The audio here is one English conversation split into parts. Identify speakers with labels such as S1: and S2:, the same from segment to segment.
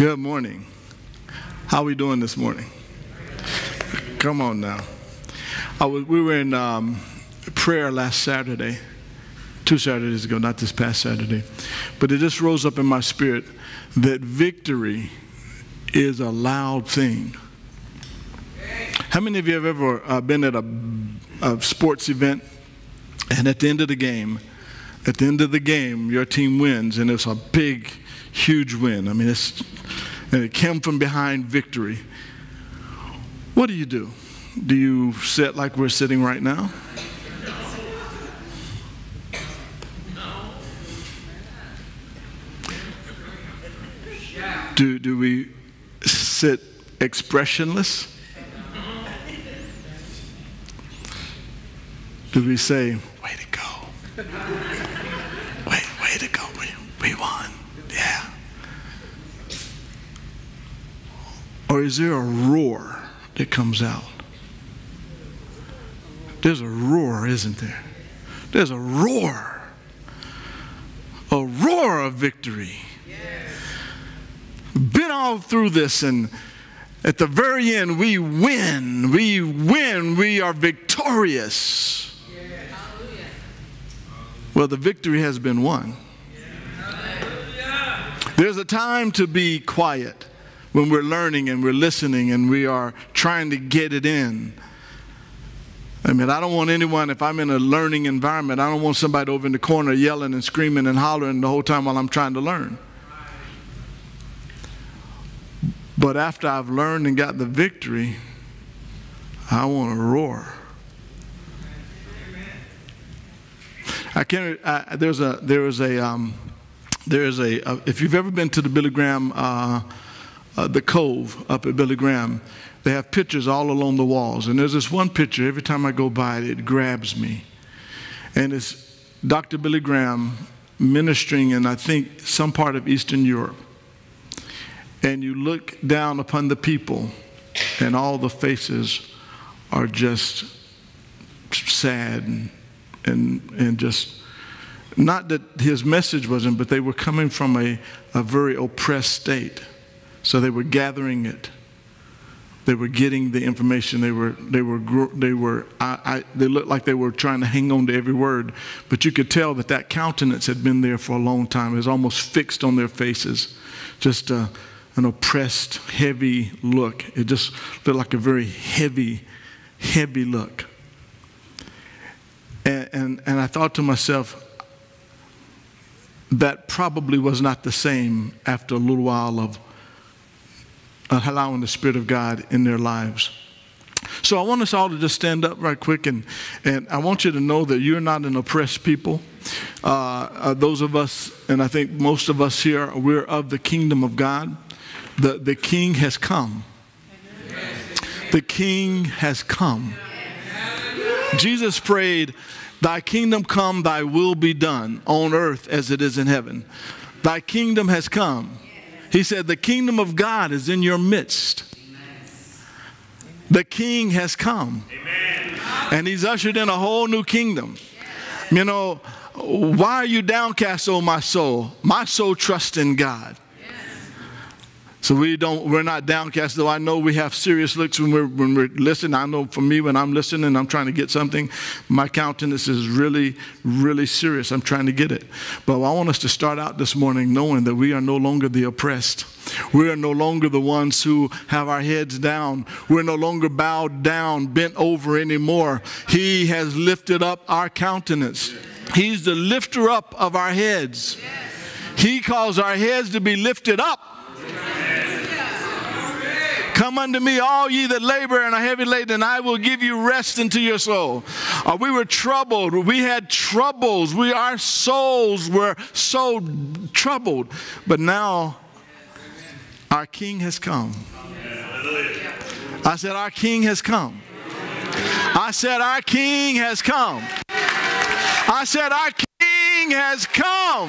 S1: Good morning. How are we doing this morning? Come on now. Was, we were in um, prayer last Saturday, two Saturdays ago, not this past Saturday, but it just rose up in my spirit that victory is a loud thing. How many of you have ever uh, been at a, a sports event and at the end of the game, at the end of the game, your team wins and it's a big, huge win? I mean, it's, and it came from behind victory. What do you do? Do you sit like we're sitting right now? Do, do we sit expressionless? Do we say, way to go? Way, way to go. We, we won. Or is there a roar that comes out? There's a roar, isn't there? There's a roar. A roar of victory. Yes. Been all through this, and at the very end, we win. We win. We are victorious. Well, the victory has been won. There's a time to be quiet when we're learning and we're listening and we are trying to get it in. I mean, I don't want anyone, if I'm in a learning environment, I don't want somebody over in the corner yelling and screaming and hollering the whole time while I'm trying to learn. But after I've learned and got the victory, I want to roar. I can't. I, there's a. There is a. Um, there is a. Uh, if you've ever been to the Billy Graham, uh, uh, the Cove up at Billy Graham, they have pictures all along the walls. And there's this one picture. Every time I go by it, it grabs me, and it's Dr. Billy Graham ministering in I think some part of Eastern Europe. And you look down upon the people, and all the faces are just sad and and, and just not that his message wasn't, but they were coming from a, a very oppressed state. So they were gathering it. They were getting the information. They were, they were, they were, I, I, they looked like they were trying to hang on to every word. But you could tell that that countenance had been there for a long time. It was almost fixed on their faces. Just a, an oppressed, heavy look. It just looked like a very heavy, heavy look. And, and, and I thought to myself, that probably was not the same after a little while of allowing the Spirit of God in their lives. So I want us all to just stand up right quick, and, and I want you to know that you're not an oppressed people. Uh, uh, those of us, and I think most of us here, we're of the kingdom of God. The, the King has come. The King has come. Jesus prayed, Thy kingdom come, thy will be done on earth as it is in heaven. Thy kingdom has come. He said, The kingdom of God is in your midst. The king has come. And he's ushered in a whole new kingdom. You know, why are you downcast, O my soul? My soul trusts in God. So we don't, we're not downcast, though I know we have serious looks when we're, when we're listening. I know for me, when I'm listening, I'm trying to get something, my countenance is really, really serious. I'm trying to get it. But I want us to start out this morning knowing that we are no longer the oppressed. We are no longer the ones who have our heads down. We're no longer bowed down, bent over anymore. He has lifted up our countenance. He's the lifter up of our heads. He calls our heads to be lifted up Come unto me, all ye that labor and are heavy laden, and I will give you rest into your soul. Uh, we were troubled. We had troubles. We, our souls were so troubled. But now our King has come. I said, Our King has come. I said, Our King has come. I said, Our King has come.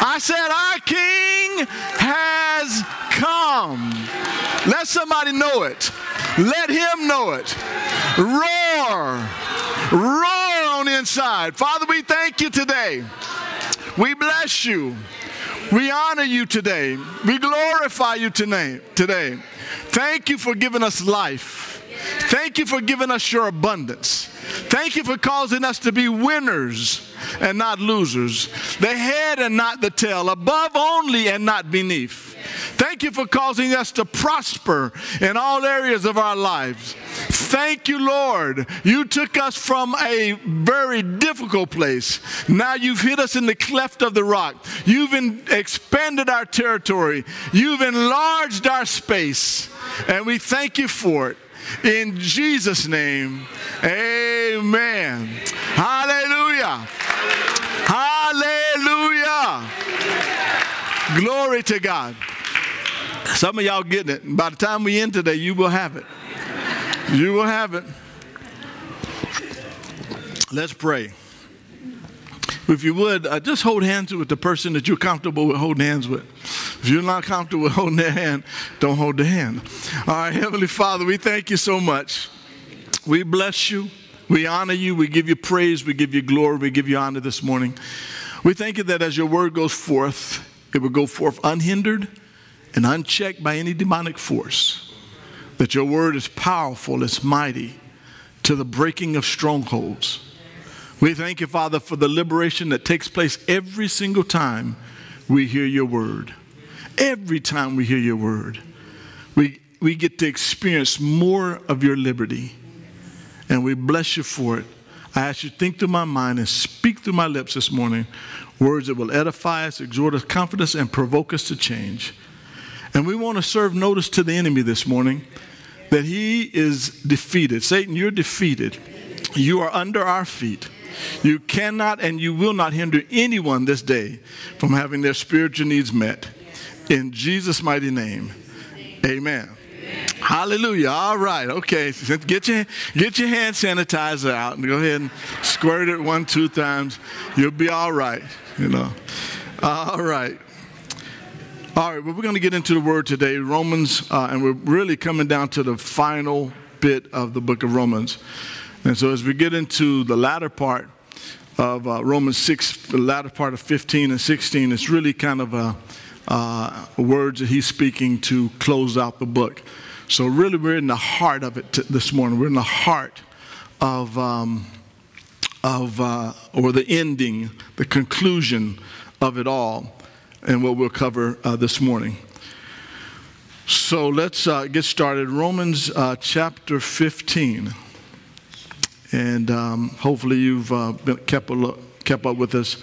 S1: I said, Our King has come. Let somebody know it. Let him know it. Roar. Roar on the inside. Father, we thank you today. We bless you. We honor you today. We glorify you today. Today. Thank you for giving us life. Thank you for giving us your abundance. Thank you for causing us to be winners and not losers, the head and not the tail, above only and not beneath. Thank you for causing us to prosper in all areas of our lives. Thank you, Lord. You took us from a very difficult place. Now you've hit us in the cleft of the rock. You've expanded our territory. You've enlarged our space. And we thank you for it. In Jesus' name, amen. Hallelujah. Hallelujah. Glory to God. Some of y'all getting it. By the time we end today, you will have it. You will have it. Let's pray. If you would, uh, just hold hands with the person that you're comfortable with holding hands with. If you're not comfortable with holding their hand, don't hold the hand. All right, Heavenly Father, we thank you so much. We bless you. We honor you. We give you praise. We give you glory. We give you honor this morning. We thank you that as your word goes forth, it will go forth unhindered and unchecked by any demonic force. That your word is powerful, it's mighty to the breaking of strongholds. We thank you, Father, for the liberation that takes place every single time we hear your word. Every time we hear your word, we, we get to experience more of your liberty. And we bless you for it. I ask you to think through my mind and speak through my lips this morning words that will edify us, exhort us, comfort us, and provoke us to change. And we want to serve notice to the enemy this morning that he is defeated. Satan, you're defeated. You are under our feet. You cannot and you will not hinder anyone this day from having their spiritual needs met. In Jesus' mighty name, amen. Hallelujah. All right. Okay. Get your, get your hand sanitizer out and go ahead and squirt it one, two times. You'll be all right. You know. All right. All right, well, we're going to get into the word today, Romans, uh, and we're really coming down to the final bit of the book of Romans. And so, as we get into the latter part of uh, Romans 6, the latter part of 15 and 16, it's really kind of a, uh, words that he's speaking to close out the book. So, really, we're in the heart of it this morning. We're in the heart of, um, of uh, or the ending, the conclusion of it all and what we'll cover uh, this morning. So let's uh, get started. Romans uh, chapter 15. And um, hopefully you've uh, been, kept, a, kept up with us.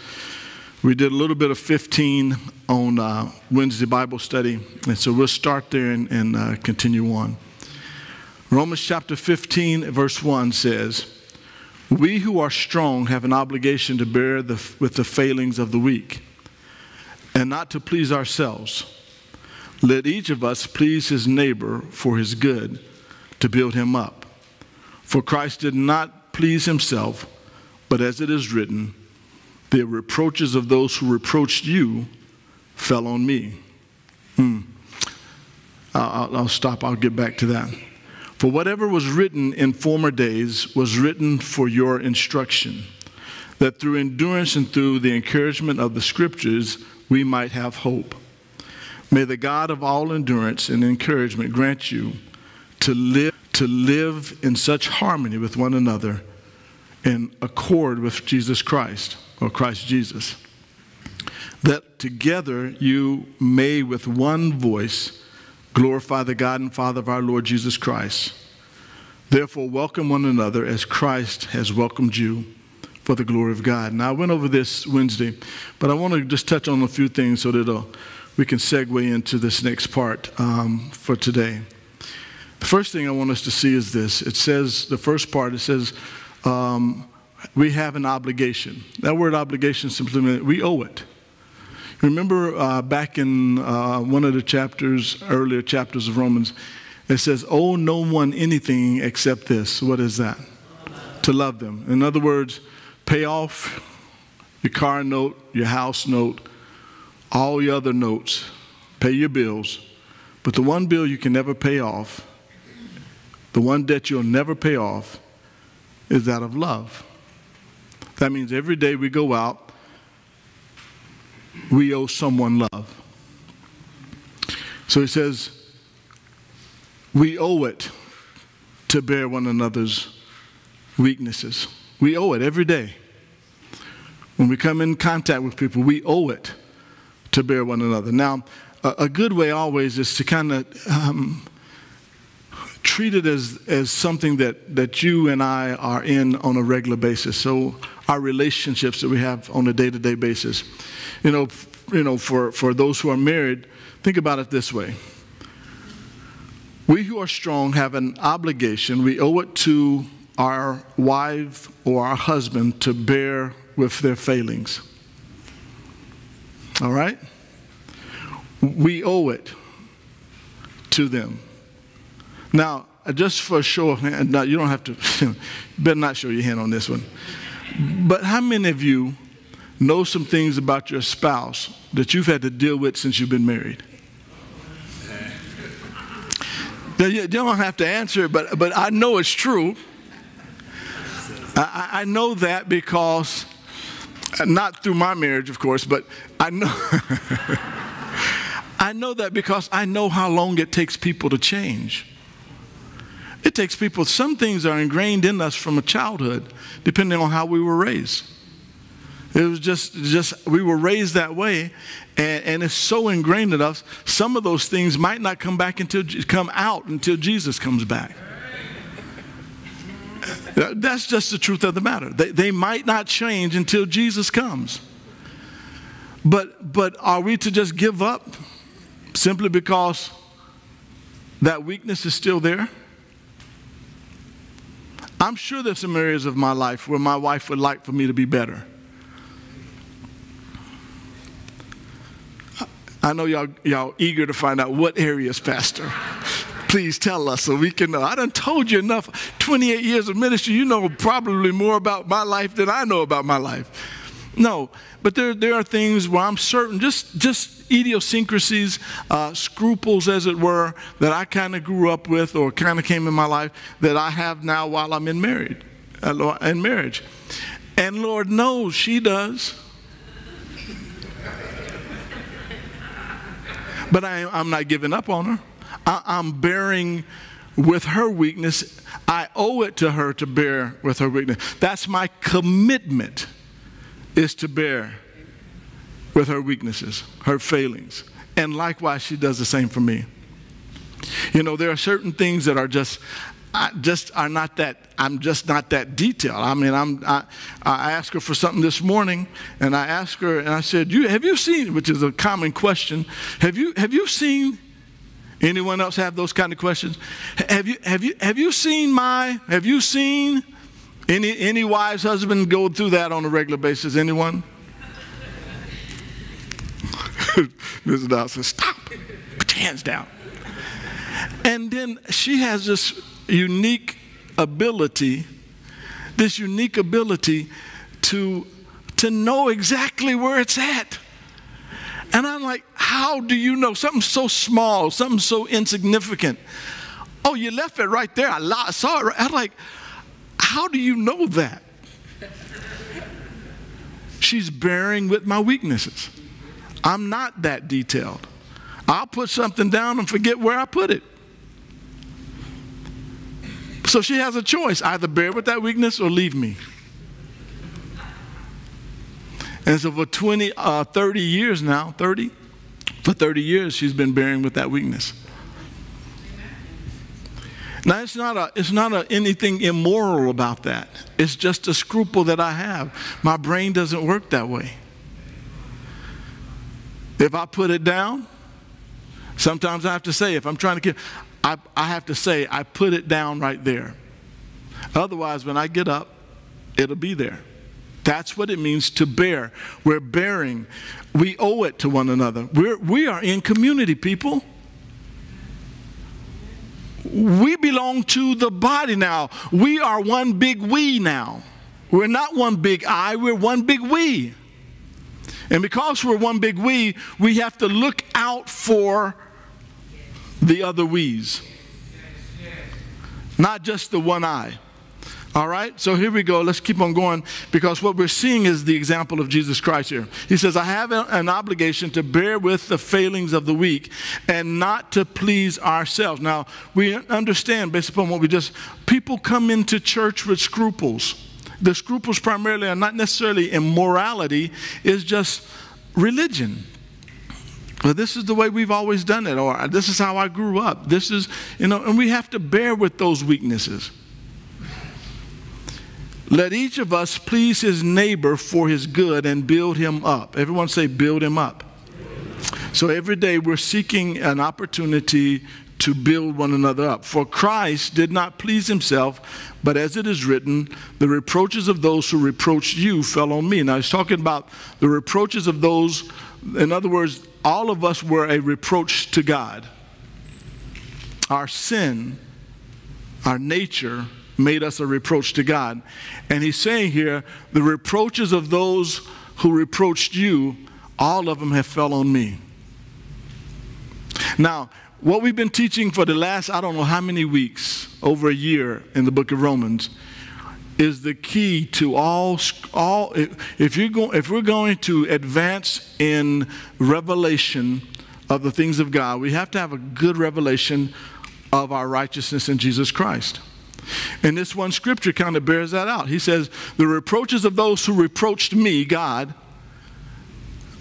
S1: We did a little bit of 15 on uh, Wednesday Bible study. And so we'll start there and, and uh, continue on. Romans chapter 15, verse 1 says, We who are strong have an obligation to bear the, with the failings of the weak and not to please ourselves. Let each of us please his neighbor for his good, to build him up. For Christ did not please himself, but as it is written, the reproaches of those who reproached you fell on me. Hmm. I'll, I'll stop, I'll get back to that. For whatever was written in former days was written for your instruction, that through endurance and through the encouragement of the scriptures, we might have hope. May the God of all endurance and encouragement grant you to live, to live in such harmony with one another in accord with Jesus Christ or Christ Jesus, that together you may with one voice glorify the God and Father of our Lord Jesus Christ. Therefore, welcome one another as Christ has welcomed you for the glory of God. Now, I went over this Wednesday, but I want to just touch on a few things so that uh, we can segue into this next part um, for today. The first thing I want us to see is this it says, the first part, it says, um, we have an obligation. That word obligation simply means we owe it. Remember uh, back in uh, one of the chapters, earlier chapters of Romans, it says, Owe no one anything except this. What is that? To love them. In other words, pay off your car note, your house note, all your other notes, pay your bills. But the one bill you can never pay off, the one debt you'll never pay off, is that of love. That means every day we go out, we owe someone love. So he says, we owe it to bear one another's weaknesses. We owe it every day. When we come in contact with people, we owe it to bear one another. Now, a, a good way always is to kind of um, treat it as, as something that, that you and I are in on a regular basis. So, our relationships that we have on a day to day basis. You know, you know for, for those who are married, think about it this way. We who are strong have an obligation, we owe it to our wife or our husband to bear with their failings. All right? We owe it to them. Now, just for a show of hands, now you don't have to, better not show your hand on this one. But how many of you know some things about your spouse that you've had to deal with since you've been married? You don't have to answer it, but, but I know it's true. I, I know that because, not through my marriage, of course, but I know. I know that because I know how long it takes people to change. It takes people, some things are ingrained in us from a childhood, depending on how we were raised. It was just, just we were raised that way, and, and it's so ingrained in us. Some of those things might not come back until come out until Jesus comes back. That's just the truth of the matter. They, they might not change until Jesus comes. But, but are we to just give up simply because that weakness is still there? I'm sure there's some areas of my life where my wife would like for me to be better. I know y'all, y'all eager to find out what areas, Pastor. Please tell us so we can know. I done told you enough. 28 years of ministry, you know probably more about my life than I know about my life. No, but there, there are things where I'm certain, just, just idiosyncrasies, uh, scruples, as it were, that I kind of grew up with or kind of came in my life that I have now while I'm in married, uh, in marriage. And Lord knows she does. but I, I'm not giving up on her. I, I'm bearing with her weakness. I owe it to her to bear with her weakness. That's my commitment is to bear with her weaknesses, her failings. And likewise, she does the same for me. You know, there are certain things that are just, I just are not that, I'm just not that detailed. I mean, I'm, I, I asked her for something this morning, and I asked her, and I said, you, have you seen, which is a common question, have you, have you seen, anyone else have those kind of questions? Have you, have you, have you seen my, have you seen any, any wise husband go through that on a regular basis? Anyone? Mrs. Dow says, Stop, put your hands down. And then she has this unique ability, this unique ability to, to know exactly where it's at. And I'm like, how do you know? Something so small, something so insignificant. Oh, you left it right there. I saw it. I'm like, how do you know that? She's bearing with my weaknesses. I'm not that detailed. I'll put something down and forget where I put it. So she has a choice either bear with that weakness or leave me. And so for 20, uh, 30 years now, 30, for 30 years, she's been bearing with that weakness. Now, it's not, a, it's not a, anything immoral about that. It's just a scruple that I have. My brain doesn't work that way. If I put it down, sometimes I have to say, if I'm trying to get, I, I have to say, I put it down right there. Otherwise, when I get up, it'll be there. That's what it means to bear. We're bearing. We owe it to one another. We're, we are in community, people. We belong to the body now. We are one big we now. We're not one big I, we're one big we. And because we're one big we, we have to look out for the other we's. Not just the one I. All right, so here we go. Let's keep on going because what we're seeing is the example of Jesus Christ here. He says, I have an obligation to bear with the failings of the weak and not to please ourselves. Now, we understand, based upon what we just, people come into church with scruples. The scruples primarily are not necessarily immorality, it's just religion. Well, this is the way we've always done it, or this is how I grew up. This is, you know, and we have to bear with those weaknesses. Let each of us please his neighbor for his good and build him up. Everyone say, build him up. So every day we're seeking an opportunity to build one another up. For Christ did not please himself, but as it is written, the reproaches of those who reproached you fell on me. Now he's talking about the reproaches of those, in other words, all of us were a reproach to God. Our sin, our nature, made us a reproach to God. And he's saying here, the reproaches of those who reproached you, all of them have fell on me. Now, what we've been teaching for the last, I don't know how many weeks, over a year in the book of Romans, is the key to all, all if, you're go, if we're going to advance in revelation of the things of God, we have to have a good revelation of our righteousness in Jesus Christ. And this one scripture kind of bears that out. He says, The reproaches of those who reproached me, God,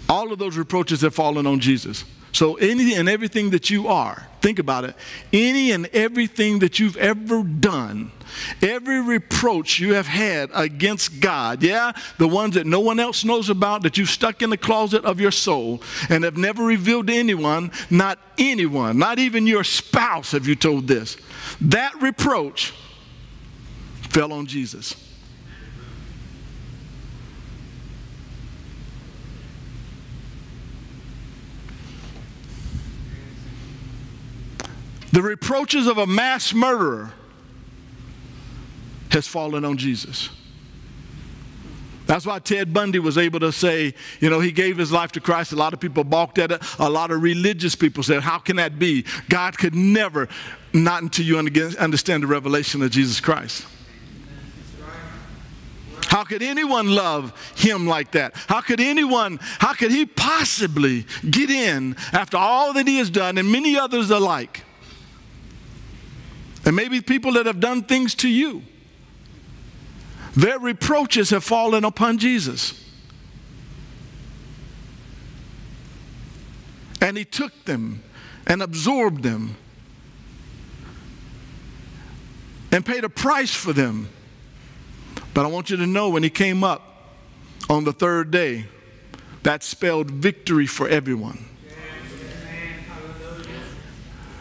S1: all of those reproaches have fallen on Jesus. So, any and everything that you are, think about it, any and everything that you've ever done, every reproach you have had against God, yeah, the ones that no one else knows about that you've stuck in the closet of your soul and have never revealed to anyone, not anyone, not even your spouse have you told this. That reproach fell on Jesus. The reproaches of a mass murderer has fallen on Jesus. That's why Ted Bundy was able to say, you know, he gave his life to Christ. A lot of people balked at it. A lot of religious people said, how can that be? God could never, not until you understand the revelation of Jesus Christ. How could anyone love him like that? How could anyone, how could he possibly get in after all that he has done and many others alike? And maybe people that have done things to you. Their reproaches have fallen upon Jesus. And he took them and absorbed them and paid a price for them but I want you to know when he came up on the third day, that spelled victory for everyone.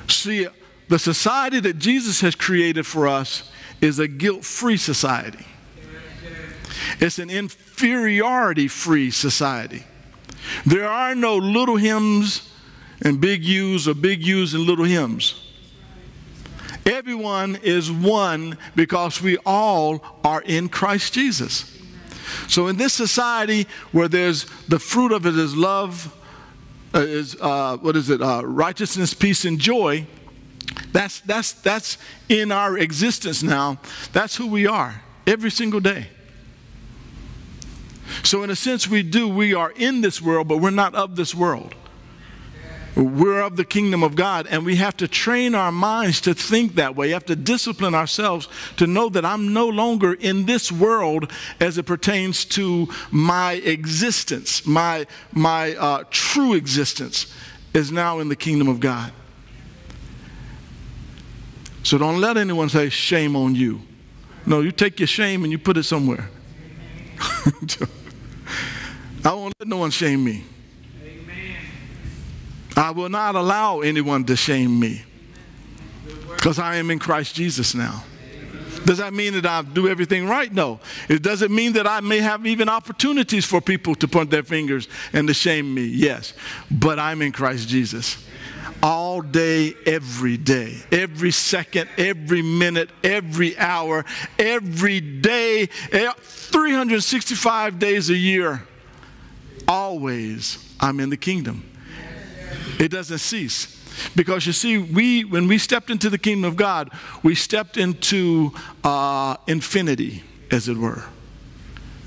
S1: See, the society that Jesus has created for us is a guilt free society, it's an inferiority free society. There are no little hymns and big U's or big U's and little hymns. Everyone is one because we all are in Christ Jesus. So, in this society where there's the fruit of it is love, uh, is uh, what is it? Uh, righteousness, peace, and joy. That's that's that's in our existence now. That's who we are every single day. So, in a sense, we do. We are in this world, but we're not of this world. We're of the kingdom of God, and we have to train our minds to think that way. We have to discipline ourselves to know that I'm no longer in this world as it pertains to my existence. My, my uh, true existence is now in the kingdom of God. So don't let anyone say, shame on you. No, you take your shame and you put it somewhere. I won't let no one shame me. I will not allow anyone to shame me because I am in Christ Jesus now. Does that mean that I do everything right? No. It doesn't mean that I may have even opportunities for people to point their fingers and to shame me. Yes. But I'm in Christ Jesus. All day, every day, every second, every minute, every hour, every day, eh, 365 days a year, always I'm in the kingdom. It doesn't cease. Because you see, we when we stepped into the kingdom of God, we stepped into uh, infinity, as it were.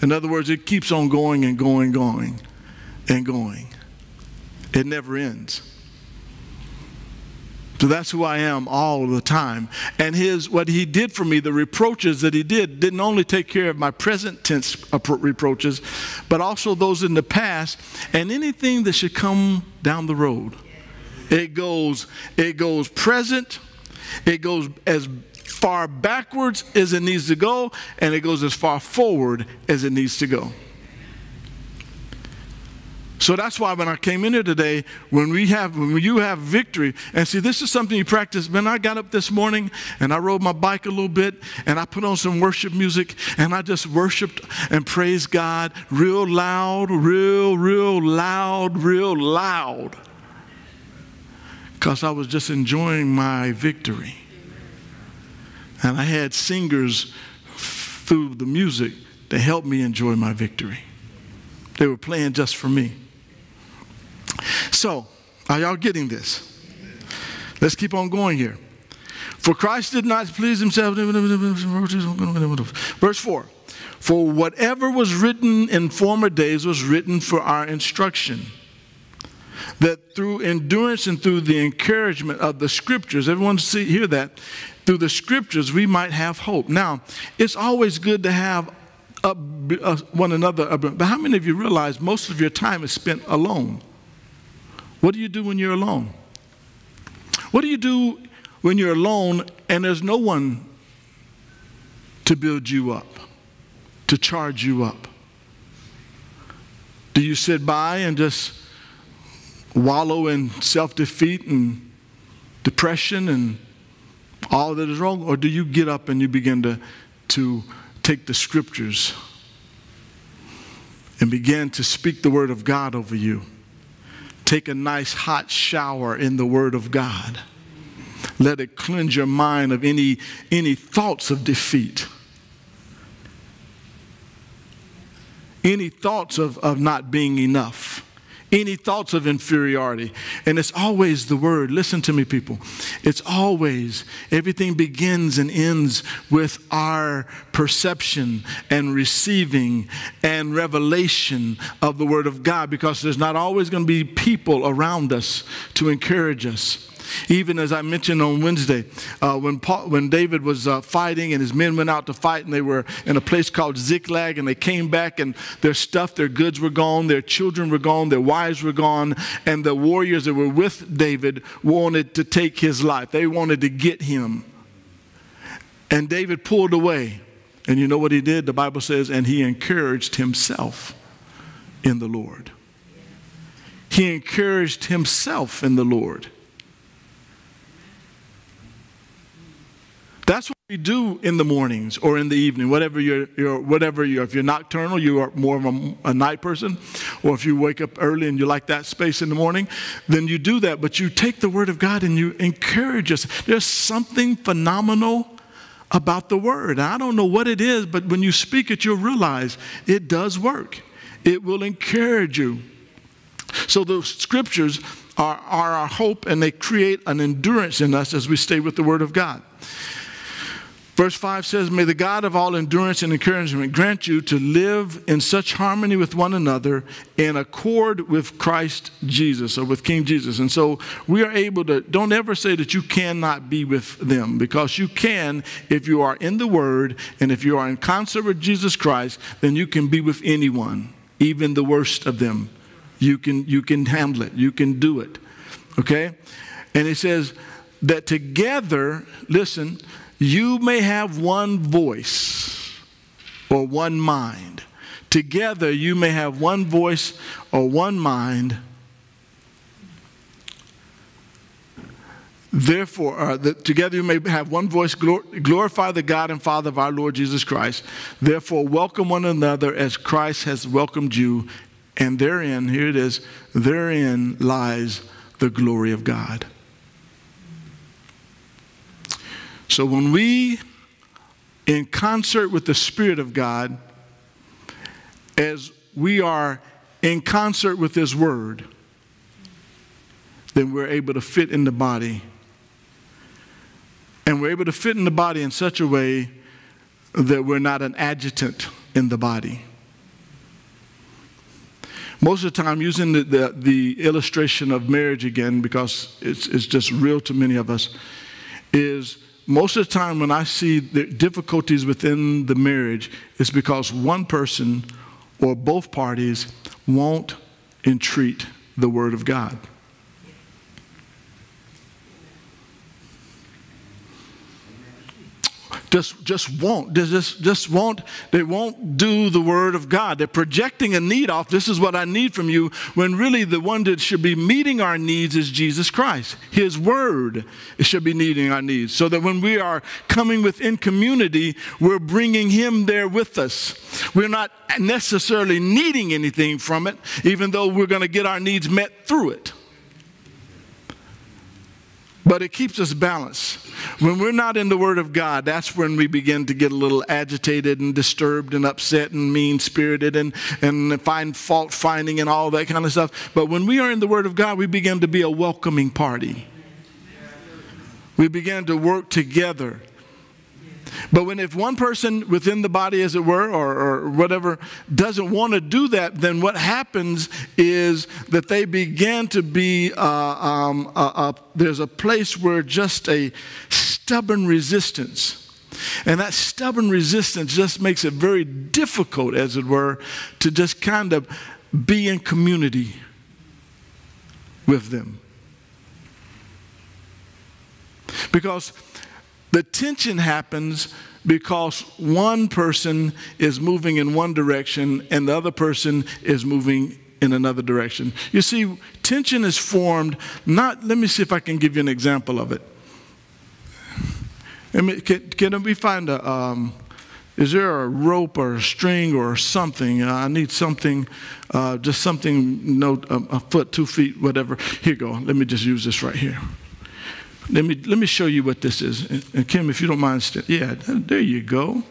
S1: In other words, it keeps on going and going, going, and going. It never ends. So that's who I am all the time. And his what he did for me, the reproaches that he did, didn't only take care of my present tense reproaches, but also those in the past and anything that should come down the road. It goes it goes present, it goes as far backwards as it needs to go, and it goes as far forward as it needs to go. So that's why when I came in here today, when we have, when you have victory, and see, this is something you practice. When I got up this morning and I rode my bike a little bit and I put on some worship music and I just worshiped and praised God real loud, real, real loud, real loud. Because I was just enjoying my victory. And I had singers through the music to help me enjoy my victory. They were playing just for me. So, are y'all getting this? Let's keep on going here. For Christ did not please himself. Verse 4 For whatever was written in former days was written for our instruction. That through endurance and through the encouragement of the scriptures, everyone see, hear that, through the scriptures we might have hope. Now, it's always good to have one another, but how many of you realize most of your time is spent alone? What do you do when you're alone? What do you do when you're alone and there's no one to build you up, to charge you up? Do you sit by and just wallow in self defeat and depression and all that is wrong? Or do you get up and you begin to, to take the scriptures and begin to speak the word of God over you? Take a nice hot shower in the Word of God. Let it cleanse your mind of any, any thoughts of defeat, any thoughts of, of not being enough any thoughts of inferiority. And it's always the word. Listen to me, people. It's always, everything begins and ends with our perception and receiving and revelation of the word of God because there's not always going to be people around us to encourage us. Even as I mentioned on Wednesday, uh, when, Paul, when David was uh, fighting and his men went out to fight and they were in a place called Ziklag and they came back and their stuff, their goods were gone, their children were gone, their wives were gone, and the warriors that were with David wanted to take his life. They wanted to get him. And David pulled away. And you know what he did? The Bible says, and he encouraged himself in the Lord. He encouraged himself in the Lord. That's what we do in the mornings or in the evening, whatever you're, you're whatever you're. If you're nocturnal, you are more of a, a, night person, or if you wake up early and you like that space in the morning, then you do that. But you take the Word of God and you encourage us. There's something phenomenal about the Word. I don't know what it is, but when you speak it, you'll realize it does work. It will encourage you. So the scriptures are, are our hope, and they create an endurance in us as we stay with the Word of God. Verse 5 says, May the God of all endurance and encouragement grant you to live in such harmony with one another in accord with Christ Jesus or with King Jesus. And so we are able to, don't ever say that you cannot be with them because you can if you are in the Word and if you are in concert with Jesus Christ, then you can be with anyone, even the worst of them. You can, you can handle it, you can do it. Okay? And it says that together, listen, you may have one voice or one mind. Together, you may have one voice or one mind. Therefore, uh, the, together you may have one voice, glor- glorify the God and Father of our Lord Jesus Christ. Therefore, welcome one another as Christ has welcomed you. And therein, here it is, therein lies the glory of God. So when we, in concert with the Spirit of God, as we are in concert with His Word, then we're able to fit in the body. And we're able to fit in the body in such a way that we're not an adjutant in the body. Most of the time, using the, the, the, illustration of marriage again, because it's, it's just real to many of us, is most of the time when I see the difficulties within the marriage, it's because one person or both parties won't entreat the Word of God. Just, just won't. Just, just won't. They won't do the word of God. They're projecting a need off. This is what I need from you, when really the one that should be meeting our needs is Jesus Christ. His word should be meeting our needs. So that when we are coming within community, we're bringing Him there with us. We're not necessarily needing anything from it, even though we're going to get our needs met through it but it keeps us balanced. When we're not in the Word of God, that's when we begin to get a little agitated and disturbed and upset and mean spirited and, and find fault finding and all that kind of stuff. But when we are in the Word of God, we begin to be a welcoming party. We begin to work together but when if one person within the body, as it were, or, or whatever, doesn't want to do that, then what happens is that they begin to be, uh, um, there's a place where just a stubborn resistance. And that stubborn resistance just makes it very difficult, as it were, to just kind of be in community with them. Because the tension happens because one person is moving in one direction and the other person is moving in another direction. You see, tension is formed not, let me see if I can give you an example of it. Can, can we find a, um, is there a rope or a string or something? Uh, I need something, uh, just something, know, a, a foot, two feet, whatever. Here you go. Let me just use this right here. Let me, let me show you what this is. And Kim, if you don't mind, stand, yeah, there you go.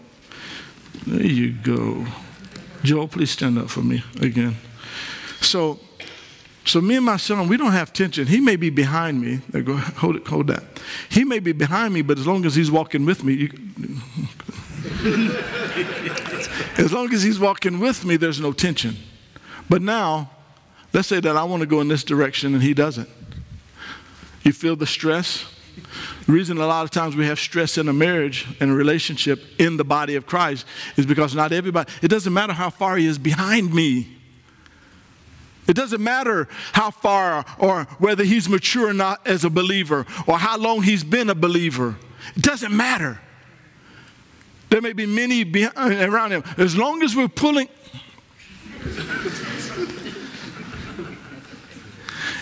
S1: There you go. Joel, please stand up for me again. So, so me and my son, we don't have tension. He may be behind me. Go, hold it, hold that. He may be behind me, but as long as he's walking with me, you, as long as he's walking with me, there's no tension. But now, let's say that I want to go in this direction and he doesn't. You feel the stress? The reason a lot of times we have stress in a marriage and a relationship in the body of Christ is because not everybody, it doesn't matter how far he is behind me. It doesn't matter how far or whether he's mature or not as a believer or how long he's been a believer. It doesn't matter. There may be many behind, around him. As long as we're pulling,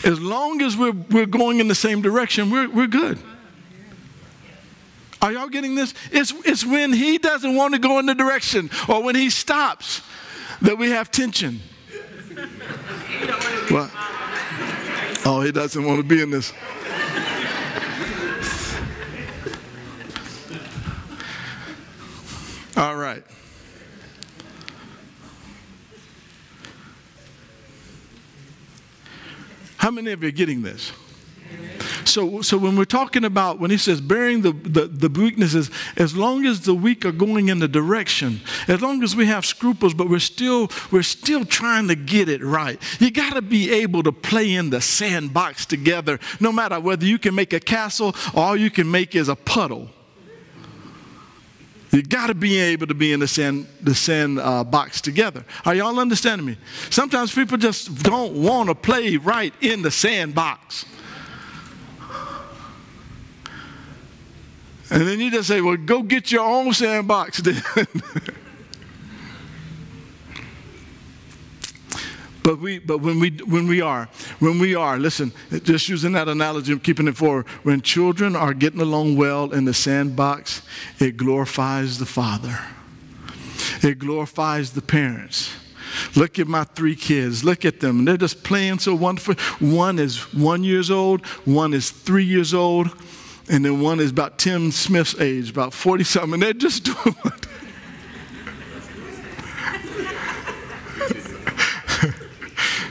S1: as long as we're, we're going in the same direction, we're, we're good. Are y'all getting this? It's, it's when he doesn't want to go in the direction or when he stops that we have tension. What? Oh, he doesn't want to be in this. All right. How many of you are getting this? So, so when we're talking about, when he says bearing the, the, the, weaknesses, as long as the weak are going in the direction, as long as we have scruples, but we're still, we're still trying to get it right. You got to be able to play in the sandbox together, no matter whether you can make a castle or all you can make is a puddle. You got to be able to be in the sand, the sand uh, box together. Are y'all understanding me? Sometimes people just don't want to play right in the sandbox. And then you just say, well, go get your own sandbox then. But we, but when we, when we are, when we are, listen, just using that analogy, of keeping it forward, when children are getting along well in the sandbox, it glorifies the father. It glorifies the parents. Look at my three kids. Look at them. They're just playing so wonderful. One is one years old, one is three years old, and then one is about Tim Smith's age, about 40 something. And They're just doing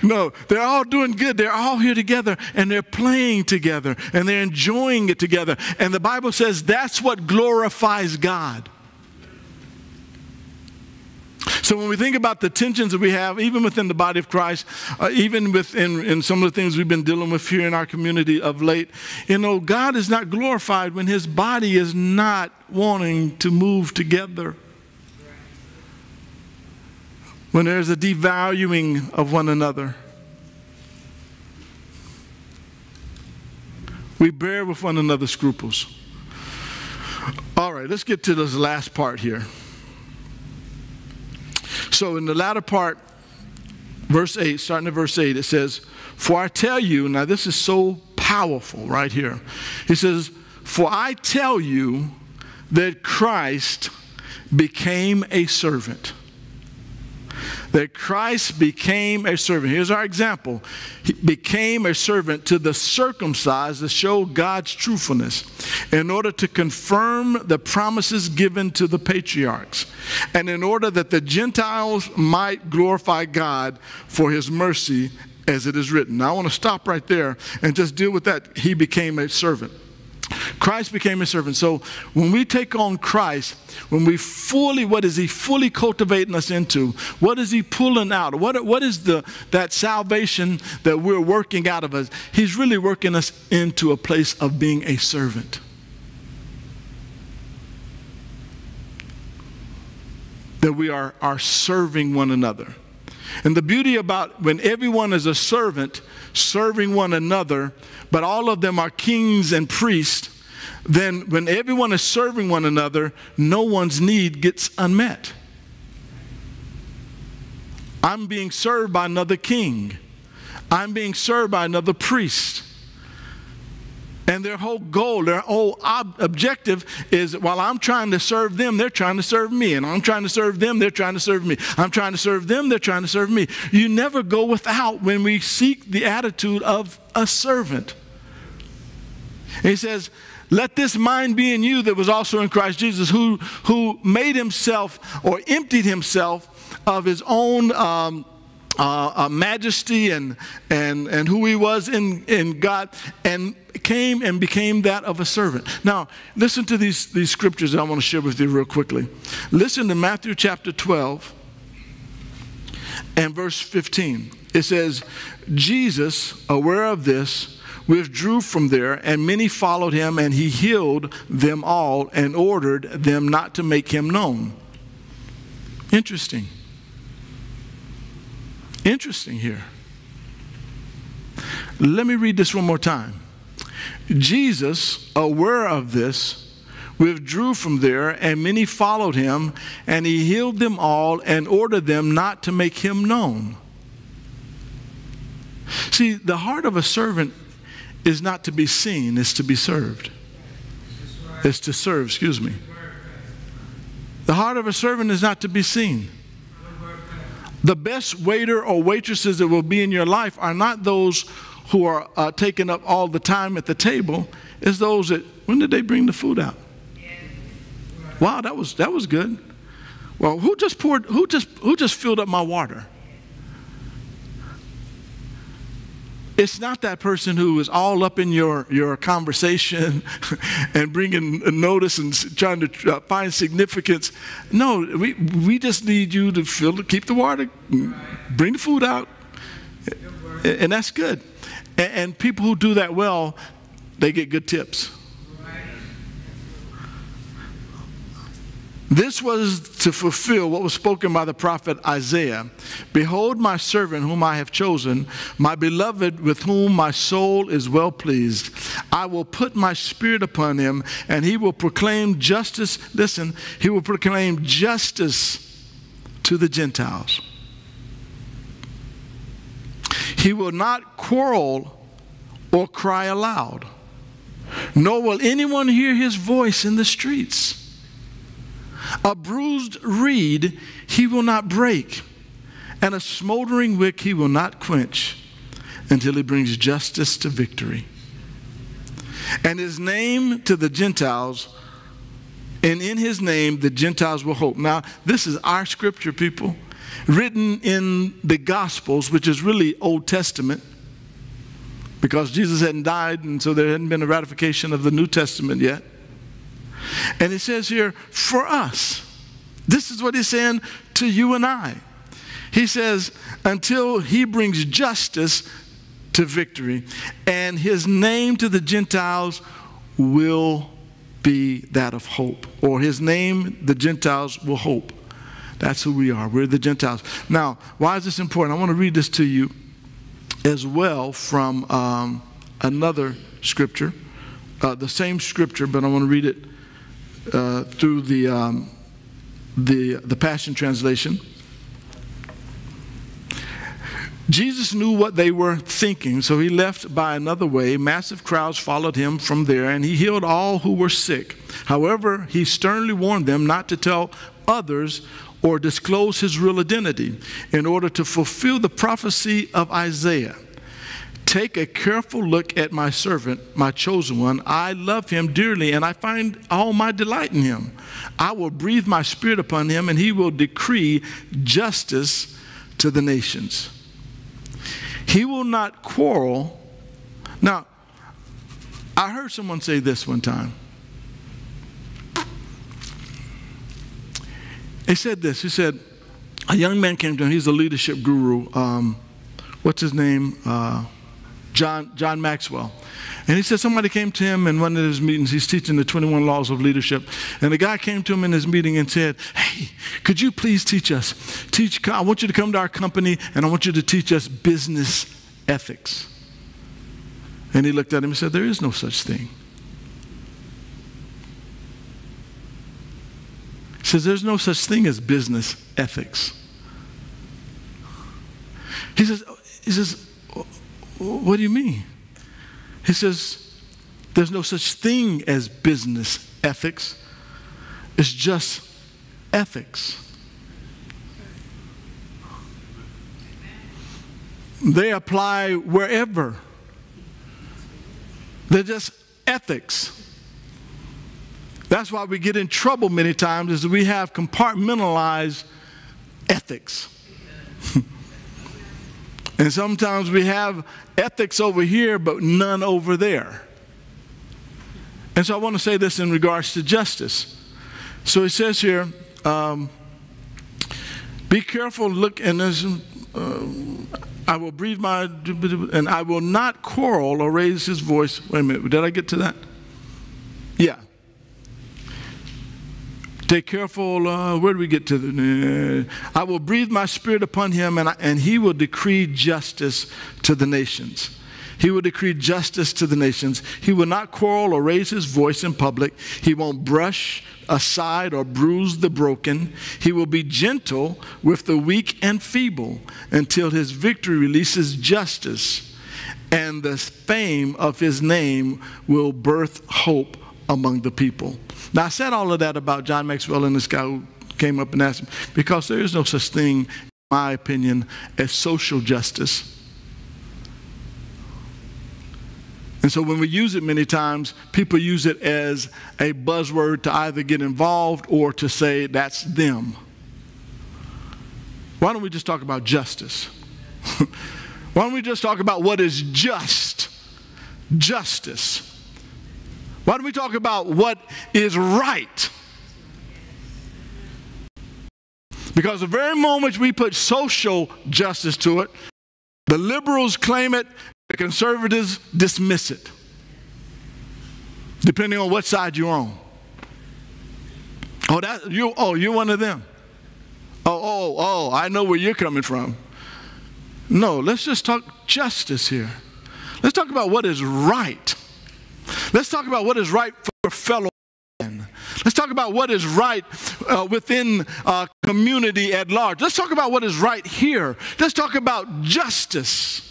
S1: no, they're all doing good. They're all here together and they're playing together and they're enjoying it together. And the Bible says that's what glorifies God. So when we think about the tensions that we have, even within the body of Christ, uh, even within in some of the things we've been dealing with here in our community of late, you know, God is not glorified when His body is not wanting to move together. When there's a devaluing of one another. We bear with one another's scruples. All right, let's get to this last part here. So, in the latter part, verse 8, starting at verse 8, it says, For I tell you, now this is so powerful right here. He says, For I tell you that Christ became a servant that Christ became a servant. Here's our example. He became a servant to the circumcised to show God's truthfulness in order to confirm the promises given to the patriarchs and in order that the Gentiles might glorify God for his mercy as it is written. Now I want to stop right there and just deal with that. He became a servant. Christ became a servant. So when we take on Christ, when we fully, what is He fully cultivating us into? What is He pulling out? What, what is the, that salvation that we're working out of us? He's really working us into a place of being a servant. That we are, are serving one another. And the beauty about when everyone is a servant, serving one another, but all of them are kings and priests, then when everyone is serving one another, no one's need gets unmet. I'm being served by another king. I'm being served by another priest. And their whole goal, their whole ob- objective is while I'm trying to serve them, they're trying to serve me. And I'm trying to serve them, they're trying to serve me. I'm trying to serve them, they're trying to serve me. You never go without when we seek the attitude of a servant. And he says, let this mind be in you that was also in Christ Jesus, who, who made himself or emptied himself of his own um, uh, uh, majesty and, and, and who he was in, in God and came and became that of a servant. Now, listen to these, these scriptures I want to share with you real quickly. Listen to Matthew chapter 12 and verse 15. It says, Jesus, aware of this, withdrew from there, and many followed him, and he healed them all and ordered them not to make him known. Interesting. Interesting here. Let me read this one more time. Jesus, aware of this, withdrew from there, and many followed him, and he healed them all and ordered them not to make him known. See, the heart of a servant is not to be seen, it's to be served. It's to serve, excuse me. The heart of a servant is not to be seen. The best waiter or waitresses that will be in your life are not those who are uh, taking up all the time at the table. It's those that, when did they bring the food out? Wow, that was, that was good. Well, who just poured, who just, who just filled up my water? It's not that person who is all up in your, your conversation and bringing notice and trying to uh, find significance. No, we, we just need you to fill, keep the water, bring the food out, and that's good. And, and people who do that well, they get good tips. This was to fulfill what was spoken by the prophet Isaiah Behold, my servant whom I have chosen, my beloved with whom my soul is well pleased. I will put my spirit upon him, and he will proclaim justice. Listen, he will proclaim justice to the Gentiles. He will not quarrel or cry aloud, nor will anyone hear his voice in the streets. A bruised reed he will not break, and a smoldering wick he will not quench until he brings justice to victory. And his name to the Gentiles, and in his name the Gentiles will hope. Now, this is our scripture, people. written in the Gospels, which is really Old Testament, because Jesus hadn't died, and so there hadn't been a ratification of the New Testament yet. And it says here, for us. This is what he's saying to you and I. He says, until he brings justice to victory, and his name to the Gentiles will be that of hope. Or his name, the Gentiles will hope. That's who we are. We're the Gentiles. Now, why is this important? I want to read this to you as well from um, another scripture, uh, the same scripture, but I want to read it uh, through the, um, the, the Passion Translation. Jesus knew what they were thinking, so he left by another way. Massive crowds followed him from there, and he healed all who were sick. However, he sternly warned them not to tell others or disclose his real identity in order to fulfill the prophecy of Isaiah. Take a careful look at my servant, my chosen one. I love him dearly, and I find all my delight in him. I will breathe my spirit upon him, and he will decree justice to the nations. He will not quarrel. Now, I heard someone say this one time. He said this. He said, a young man came to him. He's a leadership guru. Um, what's his name? Uh, John, John Maxwell. And he said somebody came to him in one of his meetings. He's teaching the 21 laws of leadership. And the guy came to him in his meeting and said, Hey, could you please teach us? Teach, I want you to come to our company and I want you to teach us business ethics. And he looked at him and said, There is no such thing. He says, There's no such thing as business ethics. He says, he says, What do you mean? He says, There's no such thing as business ethics, it's just ethics. They apply wherever. They're just ethics. That's why we get in trouble many times is we have compartmentalized ethics. and sometimes we have ethics over here, but none over there. And so I want to say this in regards to justice. So it says here, um, be careful, look, and there's, uh, I will breathe my, and I will not quarrel or raise his voice. Wait a minute, did I get to that? Yeah. Take careful, uh, where do we get to? The, uh, I will breathe my spirit upon him, and, I, and he will decree justice to the nations. He will decree justice to the nations. He will not quarrel or raise his voice in public. He won't brush aside or bruise the broken. He will be gentle with the weak and feeble until his victory releases justice, and the fame of his name will birth hope among the people. Now, I said all of that about John Maxwell and this guy who came up and asked him because there is no such thing, in my opinion, as social justice. And so when we use it many times, people use it as a buzzword to either get involved or to say that's them. Why don't we just talk about justice? Why don't we just talk about what is just? Justice. Why don't we talk about what is right? Because the very moment we put social justice to it, the liberals claim it, the conservatives dismiss it, depending on what side you're on. Oh, that you. Oh, you're one of them. Oh, oh, oh! I know where you're coming from. No, let's just talk justice here. Let's talk about what is right. Let's talk about what is right for fellow men. Let's talk about what is right uh, within uh, community at large. Let's talk about what is right here. Let's talk about justice.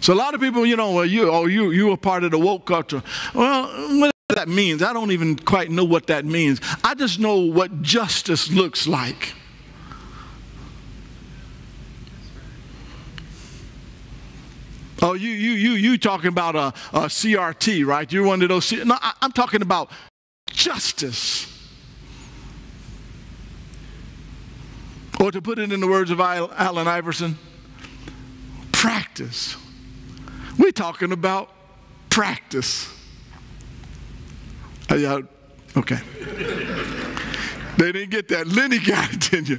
S1: So a lot of people, you know, well, you, oh, you, you were part of the woke culture. Well, what that means, I don't even quite know what that means. I just know what justice looks like. Oh, you you you you talking about a, a CRT, right? You're one of those. C- no, I, I'm talking about justice. Or to put it in the words of Allen Iverson, practice. We're talking about practice. Are okay. they didn't get that. Lenny got it, didn't you?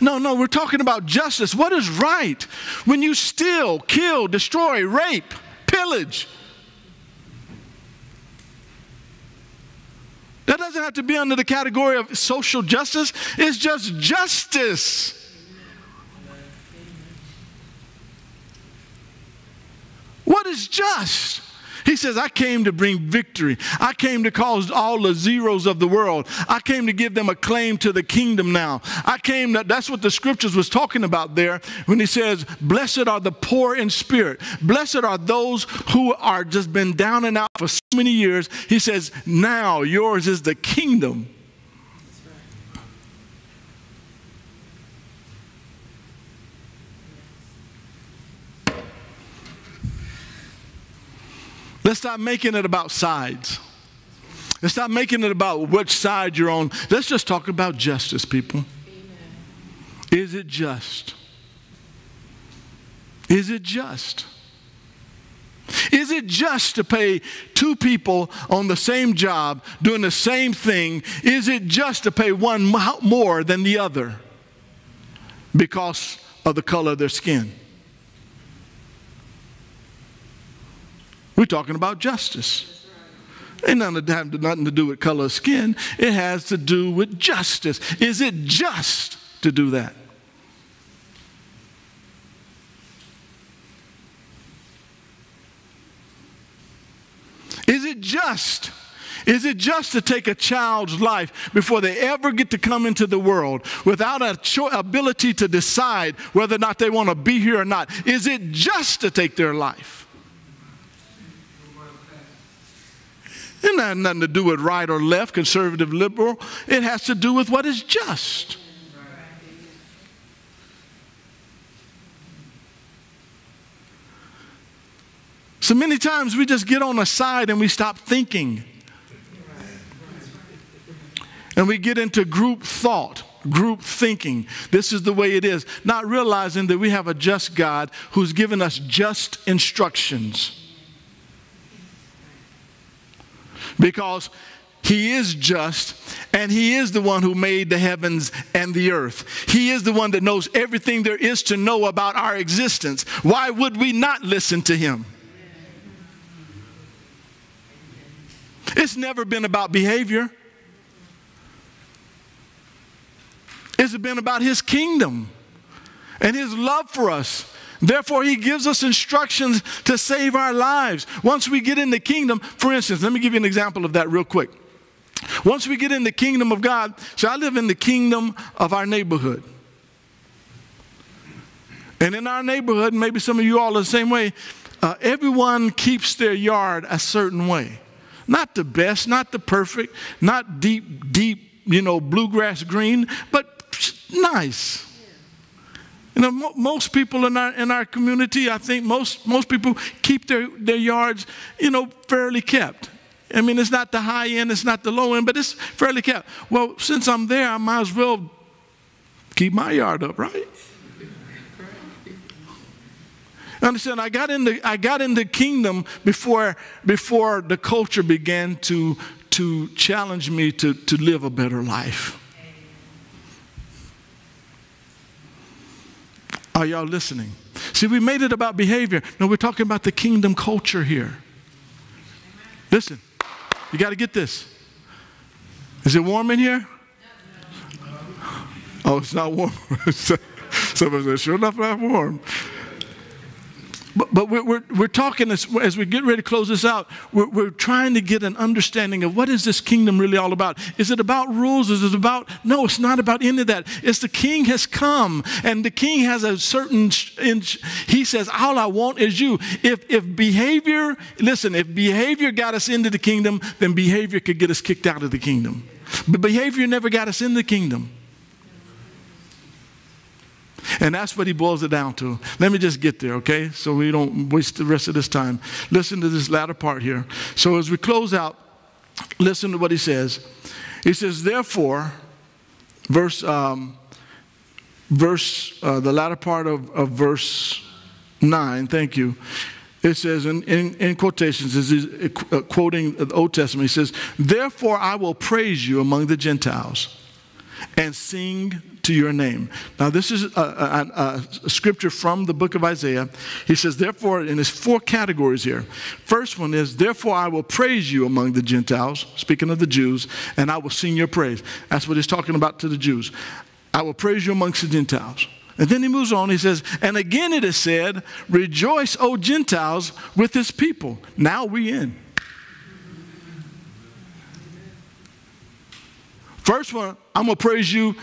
S1: No, no, we're talking about justice. What is right? When you steal, kill, destroy, rape, pillage. That doesn't have to be under the category of social justice, it's just justice. What is just? He says, I came to bring victory. I came to cause all the zeros of the world. I came to give them a claim to the kingdom now. I came to, that's what the scriptures was talking about there when he says, Blessed are the poor in spirit. Blessed are those who are just been down and out for so many years. He says, Now yours is the kingdom. Let's stop making it about sides. Let's stop making it about which side you're on. Let's just talk about justice, people. Amen. Is it just? Is it just? Is it just to pay two people on the same job doing the same thing? Is it just to pay one more than the other because of the color of their skin? We're talking about justice. Ain't nothing to nothing to do with color of skin. It has to do with justice. Is it just to do that? Is it just? Is it just to take a child's life before they ever get to come into the world without a cho- ability to decide whether or not they want to be here or not? Is it just to take their life? It has nothing to do with right or left, conservative, liberal. It has to do with what is just. So many times we just get on a side and we stop thinking. And we get into group thought, group thinking. This is the way it is, not realizing that we have a just God who's given us just instructions. Because he is just and he is the one who made the heavens and the earth. He is the one that knows everything there is to know about our existence. Why would we not listen to him? It's never been about behavior. It's been about his kingdom and his love for us Therefore, he gives us instructions to save our lives. Once we get in the kingdom, for instance, let me give you an example of that real quick. Once we get in the kingdom of God, so I live in the kingdom of our neighborhood. And in our neighborhood, maybe some of you all are the same way, uh, everyone keeps their yard a certain way. Not the best, not the perfect, not deep, deep, you know, bluegrass green, but nice. You know, mo- most people in our, in our community, I think most, most people keep their, their yards, you know, fairly kept. I mean, it's not the high end, it's not the low end, but it's fairly kept. Well, since I'm there, I might as well keep my yard up, right? Understand? I got in the I got in the kingdom before before the culture began to to challenge me to to live a better life. Are y'all listening? See, we made it about behavior. No, we're talking about the kingdom culture here. Listen, you got to get this. Is it warm in here? Oh, it's not warm. Somebody said, sure enough, not warm. But, but we're, we're, we're talking as, as we get ready to close this out, we're, we're trying to get an understanding of what is this kingdom really all about? Is it about rules? Is it about, no, it's not about any of that. It's the king has come and the king has a certain, he says, all I want is you. If, if behavior, listen, if behavior got us into the kingdom, then behavior could get us kicked out of the kingdom. But behavior never got us in the kingdom. And that's what he boils it down to. Let me just get there, okay? So we don't waste the rest of this time. Listen to this latter part here. So as we close out, listen to what he says. He says, Therefore, verse, um, verse, uh, the latter part of, of verse 9, thank you. It says in, in, in quotations, is uh, quoting the Old Testament, he says, Therefore I will praise you among the Gentiles and sing to your name. Now, this is a, a, a, scripture from the book of Isaiah. He says, Therefore, and there's four categories here. First one is, Therefore I will praise you among the Gentiles, speaking of the Jews, and I will sing your praise. That's what he's talking about to the Jews. I will praise you amongst the Gentiles. And then he moves on, he says, And again it is said, Rejoice, O Gentiles, with his people. Now we in. First one, I'm going to praise you.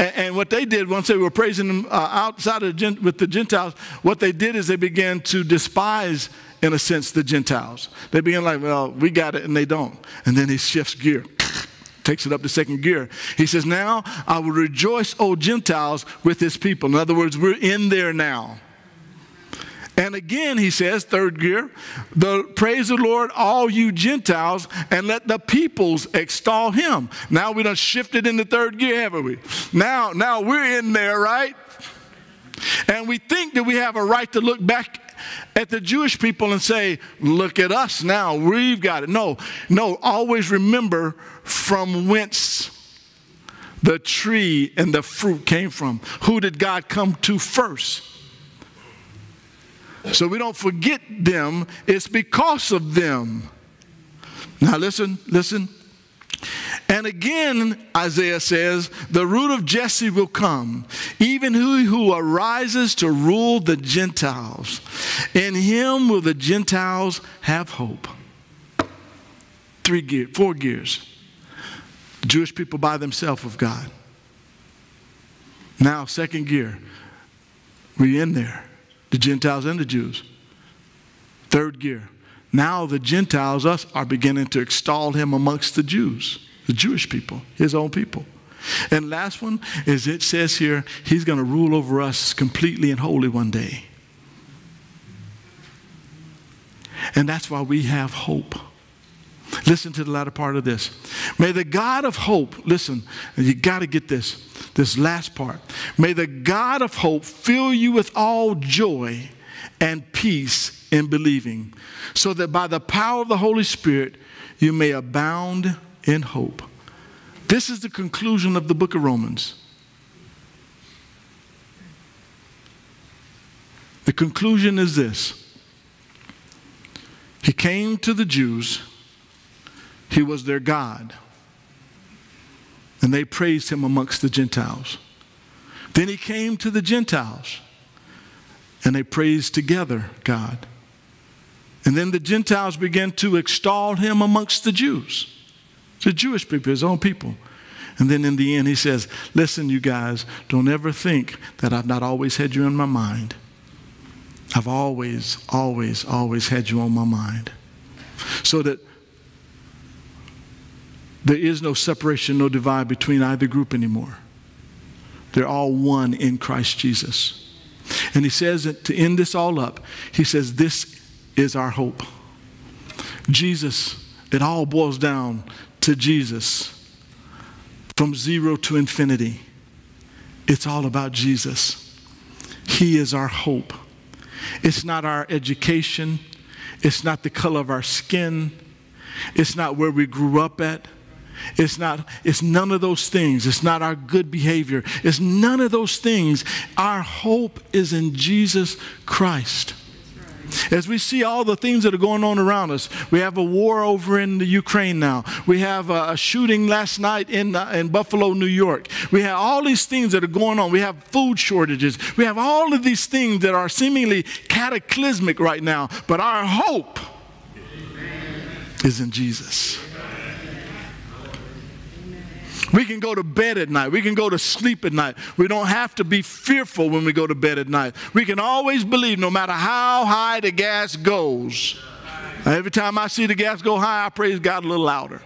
S1: And, and, what they did once they were praising them uh, outside of with the Gentiles, what they did is they began to despise, in a sense, the Gentiles. They began like, well, we got it, and they don't. And then he shifts gear takes it up to second gear. He says, Now I will rejoice, O Gentiles, with his people. In other words, we're in there now. And again, he says, third gear, the praise the Lord, all you Gentiles, and let the peoples extol him. Now we done shifted into third gear, haven't we? Now, now we're in there, right? And we think that we have a right to look back at the Jewish people and say, Look at us now, we've got it. No, no, always remember from whence the tree and the fruit came from. Who did God come to first? So we don't forget them, it's because of them. Now, listen, listen. And again, Isaiah says, the root of Jesse will come, even he who arises to rule the Gentiles. In him will the Gentiles have hope. Three gears, four gears. Jewish people by themselves of God. Now, second gear, we in there, the Gentiles and the Jews. Third gear, now the Gentiles, us, are beginning to extol him amongst the Jews the Jewish people, his own people. And last one is it says here, he's going to rule over us completely and wholly one day. And that's why we have hope. Listen to the latter part of this. May the God of hope, listen, you got to get this, this last part. May the God of hope fill you with all joy and peace in believing, so that by the power of the Holy Spirit you may abound in hope. This is the conclusion of the book of Romans. The conclusion is this He came to the Jews, He was their God, and they praised Him amongst the Gentiles. Then He came to the Gentiles, and they praised together God. And then the Gentiles began to extol Him amongst the Jews the Jewish people, his own people. And then in the end, he says, Listen, you guys, don't ever think that I've not always had you in my mind. I've always, always, always had you on my mind. So that there is no separation, no divide between either group anymore. They're all one in Christ Jesus. And he says that to end this all up, he says, This is our hope. Jesus, it all boils down to Jesus from zero to infinity. It's all about Jesus. He is our hope. It's not our education, it's not the color of our skin, it's not where we grew up at. It's not, it's none of those things. It's not our good behavior. It's none of those things. Our hope is in Jesus Christ. As we see all the things that are going on around us, we have a war over in the Ukraine now. We have a, shooting last night in, uh, in Buffalo, New York. We have all these things that are going on. We have food shortages. We have all of these things that are seemingly cataclysmic right now. But our hope is in Jesus. We can go to bed at night. We can go to sleep at night. We don't have to be fearful when we go to bed at night. We can always believe no matter how high the gas goes. Every time I see the gas go high, I praise God a little louder.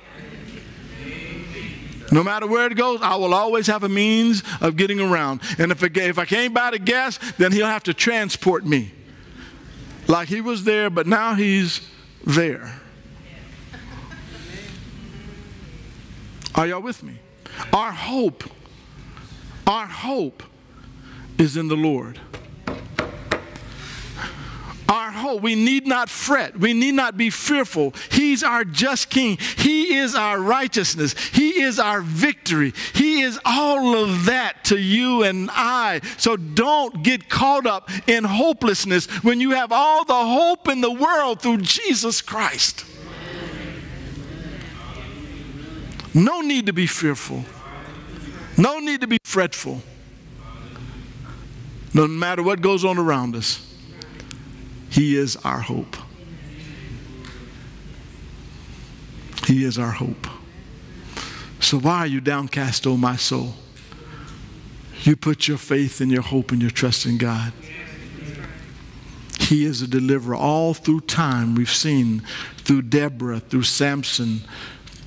S1: No matter where it goes, I will always have a means of getting around. And if, it, if I can't buy the gas, then he'll have to transport me. Like he was there, but now he's there. Are y'all with me? Our hope, our hope is in the Lord. Our hope, we need not fret. We need not be fearful. He's our just king. He is our righteousness. He is our victory. He is all of that to you and I. So don't get caught up in hopelessness when you have all the hope in the world through Jesus Christ. No need to be fearful. No need to be fretful. No matter what goes on around us, He is our hope. He is our hope. So why are you downcast, O my soul? You put your faith and your hope and your trust in God. He is a deliverer all through time. We've seen through Deborah, through Samson,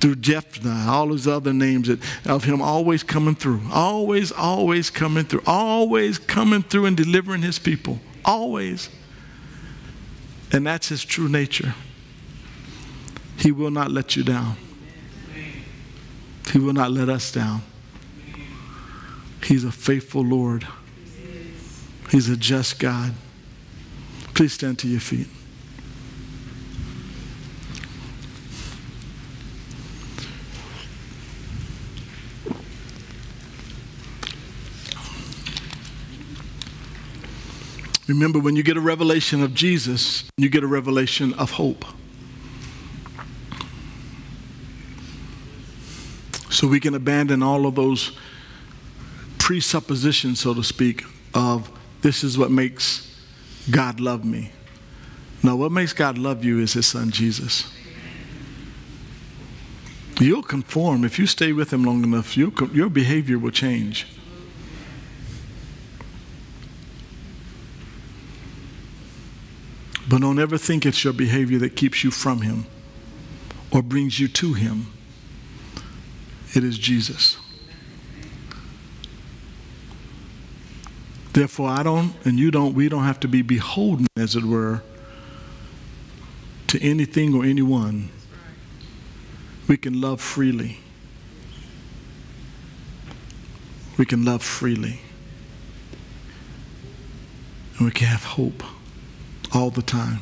S1: through Jephthah, all those other names of him always coming through, always, always coming through, always coming through and delivering his people, always. And that's his true nature. He will not let you down. He will not let us down. He's a faithful Lord. He's a just God. Please stand to your feet. Remember, when you get a revelation of Jesus, you get a revelation of hope. So we can abandon all of those presuppositions, so to speak, of this is what makes God love me. No, what makes God love you is His Son Jesus. You'll conform. If you stay with Him long enough, your behavior will change. But don't ever think it's your behavior that keeps you from Him or brings you to Him. It is Jesus. Therefore, I don't, and you don't, we don't have to be beholden, as it were, to anything or anyone. We can love freely. We can love freely. And we can have hope all the time.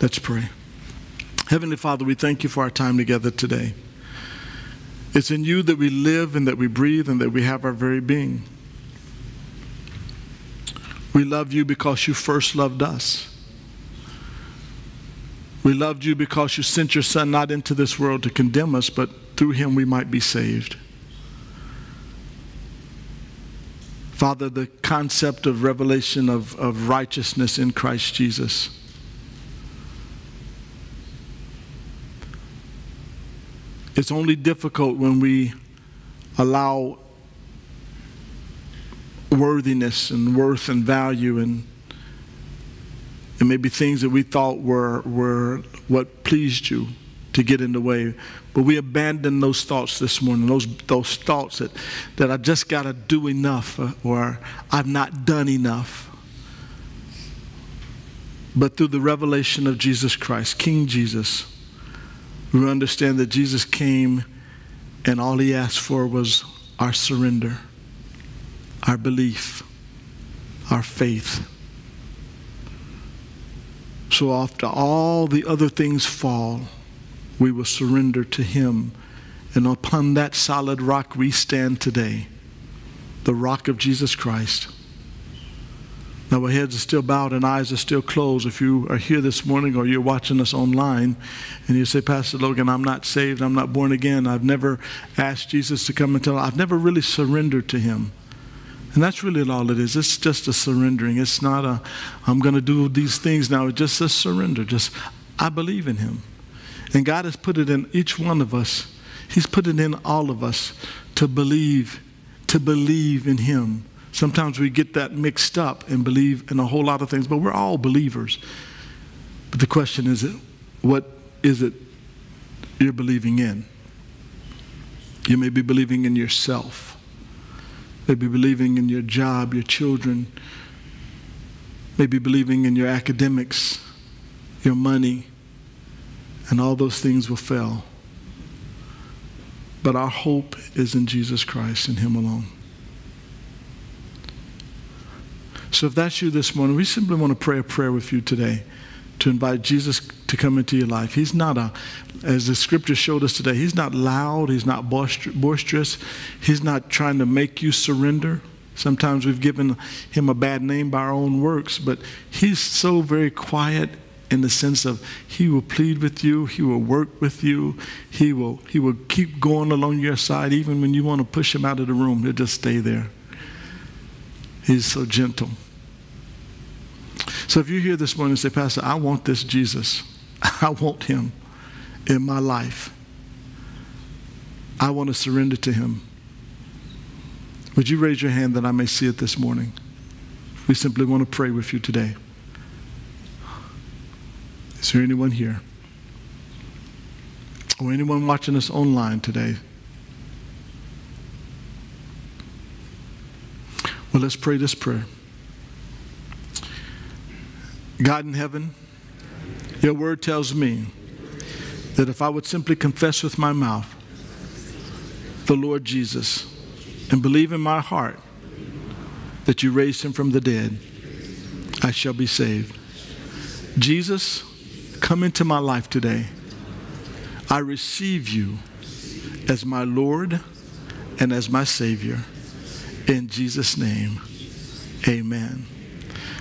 S1: Let's pray. Heavenly Father, we thank you for our time together today. It's in you that we live and that we breathe and that we have our very being. We love you because you first loved us. We loved you because you sent your Son not into this world to condemn us, but through him we might be saved. Father, the concept of revelation of, of righteousness in Christ Jesus. It's only difficult when we allow worthiness and worth and value and and maybe things that we thought were were what pleased you to get in the way. But we abandon those thoughts this morning, those, those thoughts that, that I just got to do enough uh, or I've not done enough. But through the revelation of Jesus Christ, King Jesus, we understand that Jesus came and all he asked for was our surrender, our belief, our faith. So after all the other things fall, we will surrender to Him. And upon that solid rock we stand today, the rock of Jesus Christ. Now, our heads are still bowed and eyes are still closed. If you are here this morning or you're watching us online and you say, Pastor Logan, I'm not saved, I'm not born again, I've never asked Jesus to come and tell, I've never really surrendered to Him. And that's really all it is. It's just a surrendering. It's not a, I'm going to do these things now. It's just a surrender. Just, I believe in Him. And God has put it in each one of us. He's put it in all of us to believe, to believe in Him. Sometimes we get that mixed up and believe in a whole lot of things, but we're all believers. But the question is, what is it you're believing in? You may be believing in yourself. Maybe believing in your job, your children. Maybe believing in your academics, your money, and all those things will fail. but our hope is in Jesus Christ and Him alone. So if that's you this morning, we simply want to pray a prayer with you today to invite Jesus to come into your life. He's not a, as the scripture showed us today, he's not loud, he's not boisterous, he's not trying to make you surrender. Sometimes we've given him a bad name by our own works, but he's so very quiet in the sense of he will plead with you, he will work with you, he will, he will keep going along your side, even when you want to push him out of the room, he'll just stay there. He's so gentle. So if you're here this morning and say, Pastor, I want this Jesus, I want him in my life, I want to surrender to him. Would you raise your hand that I may see it this morning? We simply want to pray with you today. Is there anyone here? Or anyone watching us online today? Well, let's pray this prayer. God in heaven, your word tells me that if I would simply confess with my mouth the Lord Jesus and believe in my heart that you raised him from the dead, I shall be saved. Jesus, come into my life today. I receive you as my Lord and as my Savior. In Jesus' name, amen.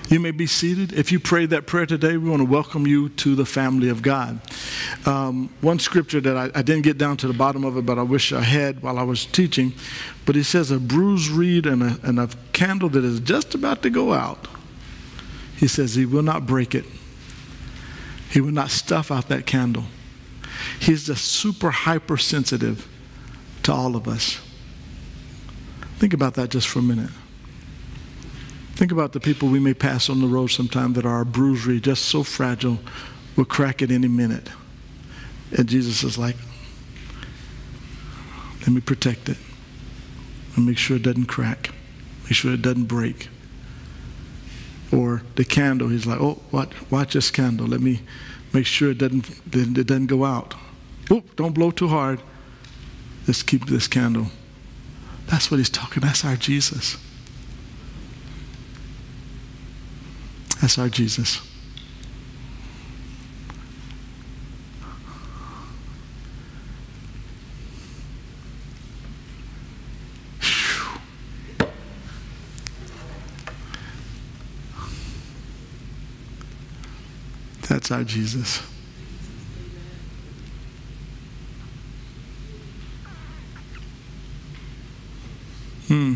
S1: You may be seated. If you prayed that prayer today, we want to welcome you to the family of God. Um, one scripture that I, I, didn't get down to the bottom of it, but I wish I had while I was teaching, but he says, A bruised reed and a, and a candle that is just about to go out. He says, He will not break it, He will not stuff out that candle. He's just super hypersensitive to all of us. Think about that just for a minute. Think about the people we may pass on the road sometime that are bruisery, just so fragile, will crack at any minute. And Jesus is like, let me protect it and make sure it doesn't crack, make sure it doesn't break. Or the candle, he's like, oh, watch, watch this candle. Let me make sure it doesn't, it doesn't go out. Oh, don't blow too hard. Let's keep this candle. That's what he's talking. That's our Jesus. That's our Jesus. Our Jesus. Hmm.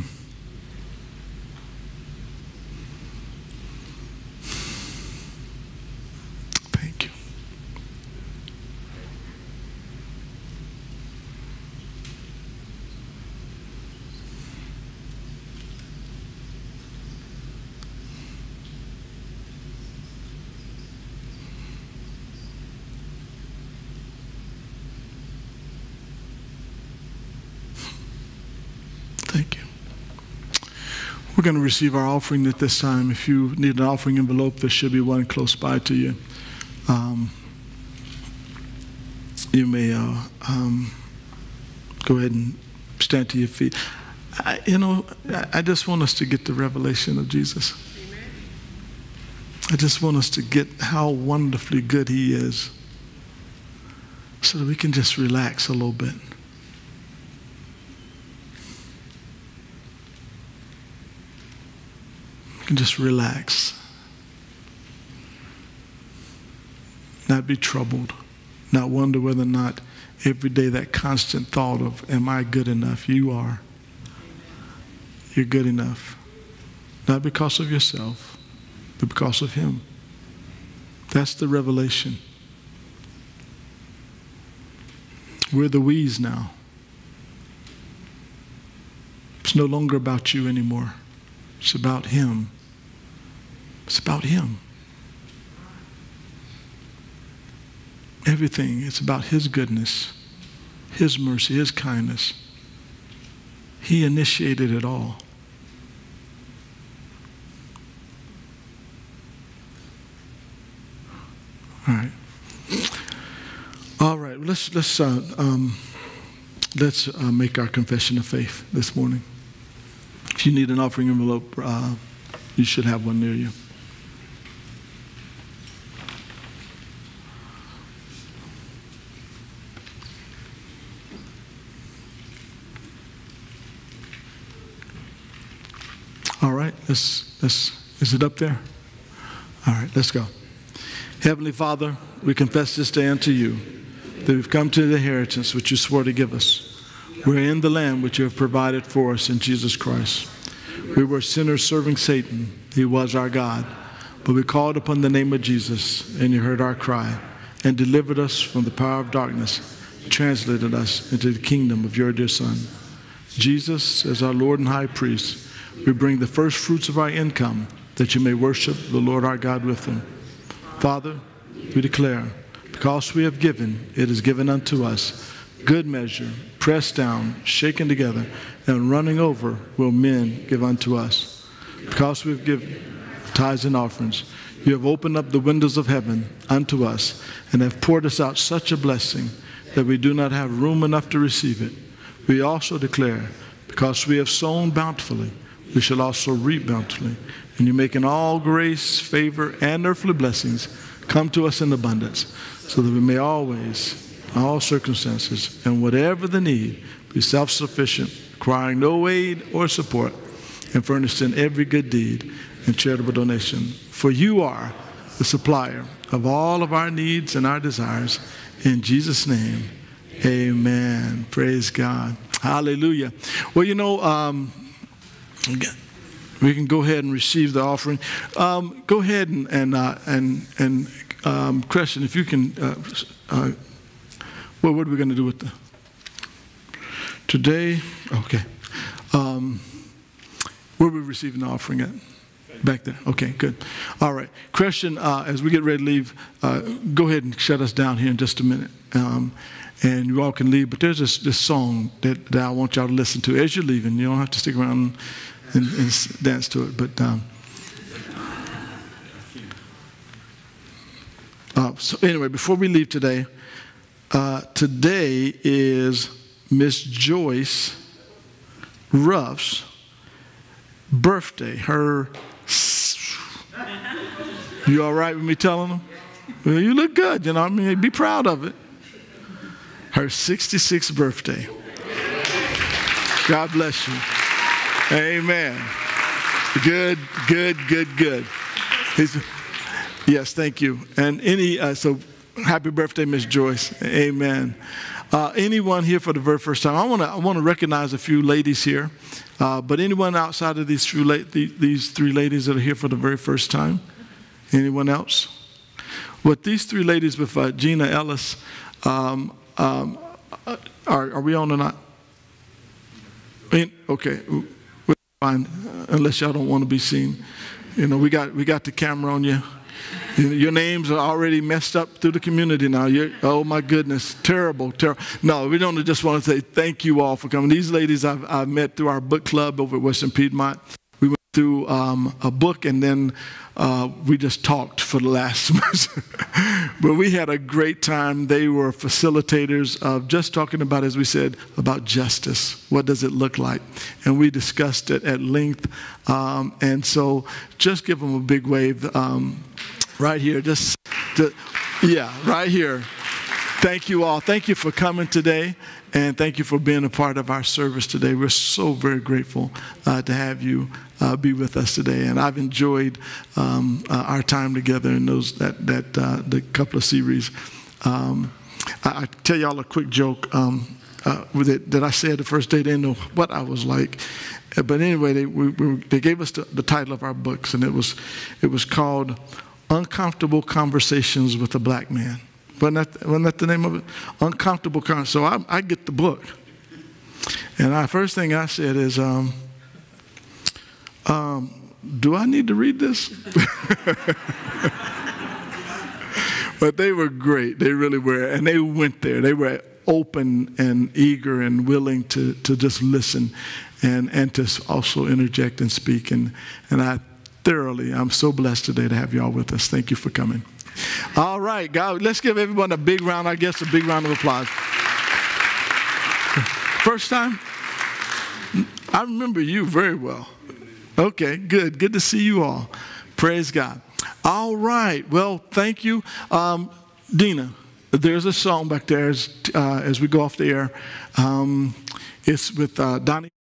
S1: We're going to receive our offering at this time. If you need an offering envelope, there should be one close by to you. Um, you may uh, um, go ahead and stand to your feet. I, you know, I, I, just want us to get the revelation of Jesus. Amen. I just want us to get how wonderfully good He is so that we can just relax a little bit. And just relax. Not be troubled. Not wonder whether or not every day that constant thought of, Am I good enough? You are. You're good enough. Not because of yourself, but because of Him. That's the revelation. We're the we's now. It's no longer about you anymore. It's about Him. It's about Him. Everything, it's about His goodness, His mercy, His kindness. He initiated it all. All right. All right. Let's let's uh, um, let's uh, make our confession of faith this morning. If you need an offering envelope, uh, you should have one near you. Let's, let's, is it up there? All right, let's go. Heavenly Father, we confess this day unto you that we've come to the inheritance which you swore to give us. We're in the land which you have provided for us in Jesus Christ. We were sinners serving Satan. He was our God. But we called upon the name of Jesus, and you heard our cry and delivered us from the power of darkness, translated us into the kingdom of your dear Son. Jesus, as our Lord and High Priest, we bring the first fruits of our income that you may worship the Lord our God with them. Father, we declare, because we have given, it is given unto us. Good measure, pressed down, shaken together, and running over will men give unto us. Because we've given tithes and offerings, you have opened up the windows of heaven unto us and have poured us out such a blessing that we do not have room enough to receive it. We also declare, because we have sown bountifully, we shall also reap bountifully. And you're making all grace, favor, and earthly blessings come to us in abundance, so that we may always, in all circumstances, and whatever the need, be self sufficient, requiring no aid or support, and furnished in every good deed and charitable donation. For you are the supplier of all of our needs and our desires. In Jesus' name, amen. Praise God. Hallelujah. Well, you know, um, we can go ahead and receive the offering. Um, go ahead and and uh, and and um, Christian, if you can. Uh, uh, well, what are we going to do with the today? Okay. Um, where are we receiving the offering at? Back there. Okay, good. All right. Christian, uh, as we get ready to leave, uh, go ahead and shut us down here in just a minute. Um, and you all can leave. But there's this, this song that, that I want y'all to listen to as you're leaving. You don't have to stick around and, and dance to it. But um, uh, so anyway, before we leave today, uh, today is Miss Joyce Ruff's birthday. Her. You all right with me telling them? Well, you look good, you know. I mean, be proud of it. Her 66th birthday. God bless you. Amen. Good, good, good, good. He's, yes, thank you. And any, uh, so happy birthday, Miss Joyce. Amen. Uh, anyone here for the very first time? I want to I want to recognize a few ladies here, uh, but anyone outside of these three, la- these three ladies that are here for the very first time? Anyone else? With these three ladies, with uh, Gina Ellis, um, um, uh, are, are we on or not? Okay, fine, unless y'all don't want to be seen. You know, we got we got the camera on you. Your names are already messed up through the community now. You're, oh my goodness, terrible, terrible. No, we don't just want to say thank you all for coming. These ladies I've, I've met through our book club over at Western Piedmont. Through um, a book and then uh, we just talked for the last but we had a great time. They were facilitators of just talking about as we said about justice. What does it look like? And we discussed it at length. Um, and so just give them a big wave um, right here. Just, just yeah right here. Thank you all. Thank you for coming today and thank you for being a part of our service today. We're so very grateful uh, to have you uh, be with us today. And I've enjoyed um, uh, our time together in those that that uh, the couple of series. Um, I, I, tell y'all a quick joke um, uh, that, that I said the first day. They didn't know what I was like, uh, but anyway, they we, we, they gave us the, the title of our books, and it was it was called "Uncomfortable Conversations with a Black Man." Wasn't that, wasn't that the name of it? Uncomfortable Conversations. So I, I get the book, and the first thing I said is. Um, um, do I need to read this? but they were great. They really were. And they went there. They were open and eager and willing to, to just listen and, and to also interject and speak. And, and I thoroughly, I'm so blessed today to have y'all with us. Thank you for coming. All right, God, let's give everyone a big round, I guess, a big round of applause. First time? I remember you very well. Okay, good. Good to see you all. Praise God. All right. Well, thank you. Um, Dina, there's a song back there as, uh, as we go off the air. Um, it's with uh, Donnie.